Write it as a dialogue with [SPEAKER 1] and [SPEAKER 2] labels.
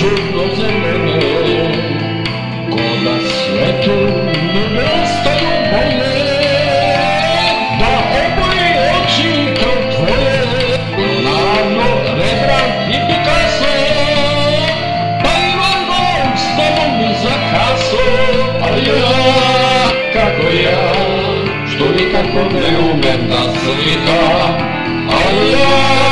[SPEAKER 1] čudno za mene Ko da svetu ne nestaju boje Da oboje oči kao tvoje Naravno Rembrandt i Picasso Pa i Van Gogh s tobom za kaso Ali ja, kako ja Što nikako ne umem da slikam Ali ja,